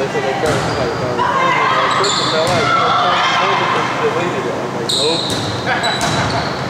they said they come. She's like, no, Christmas, LA, to Christmas, you deleted. I'm like, nope.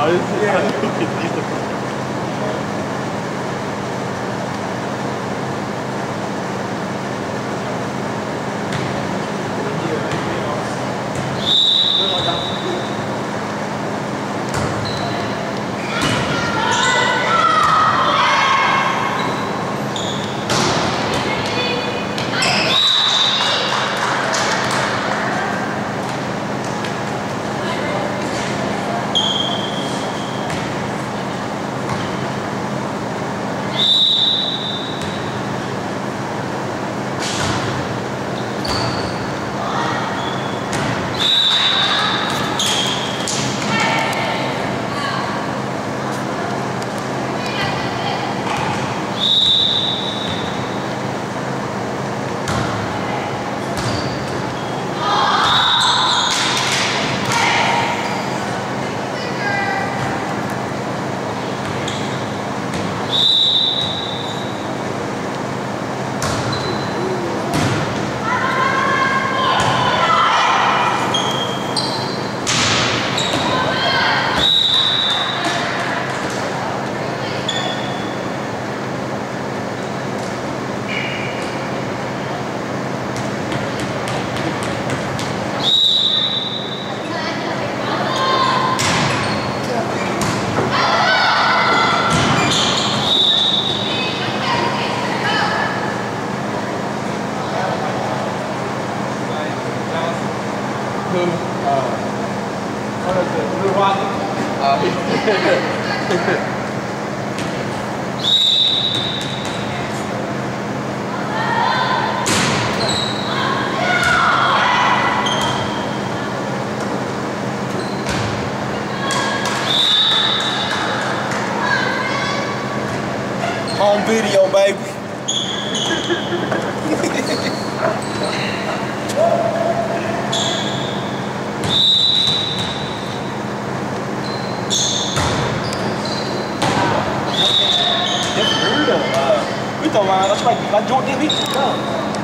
Yeah.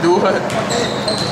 对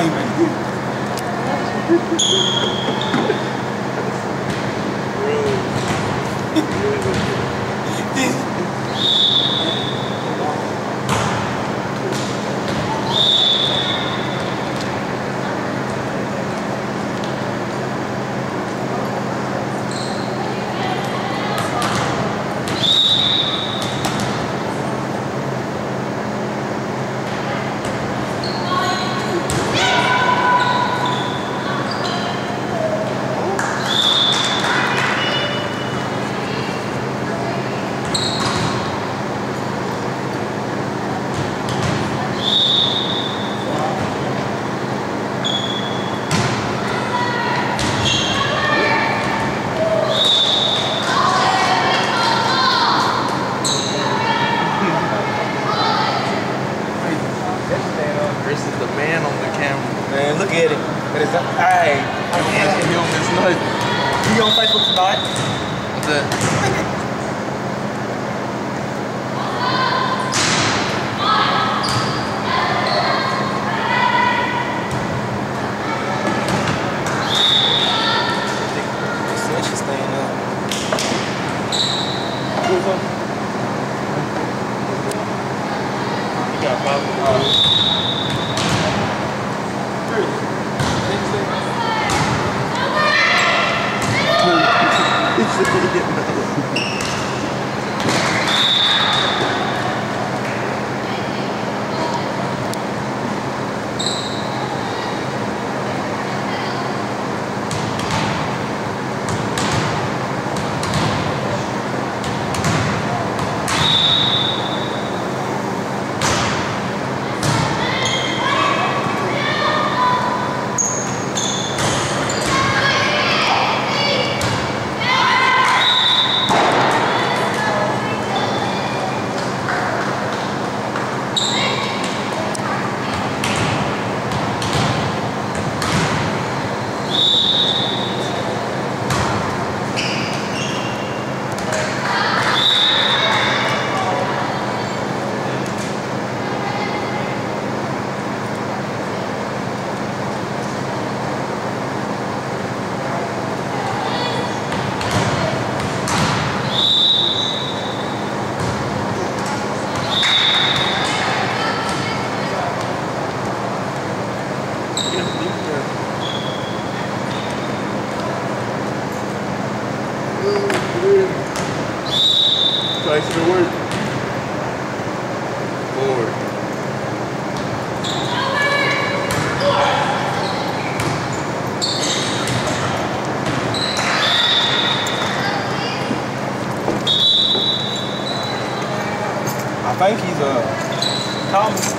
今今今。Think he's uh Thomas.